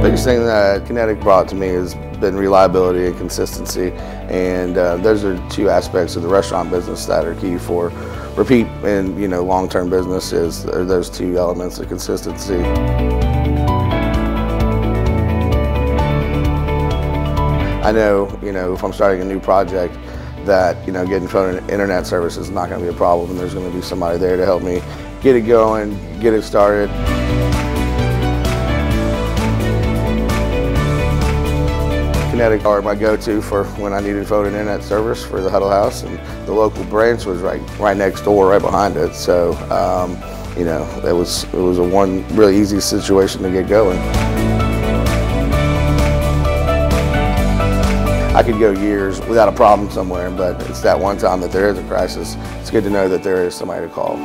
biggest thing that Kinetic brought to me has been reliability and consistency, and uh, those are two aspects of the restaurant business that are key for repeat and you know long-term business is are those two elements of consistency. I know, you know, if I'm starting a new project, that you know getting phone and internet service is not going to be a problem, and there's going to be somebody there to help me get it going, get it started. Kinetic are my go-to for when I needed phone and internet service for the Huddle House, and the local branch was right right next door, right behind it. So, um, you know, it was it was a one really easy situation to get going. I could go years without a problem somewhere, but it's that one time that there is a crisis. It's good to know that there is somebody to call.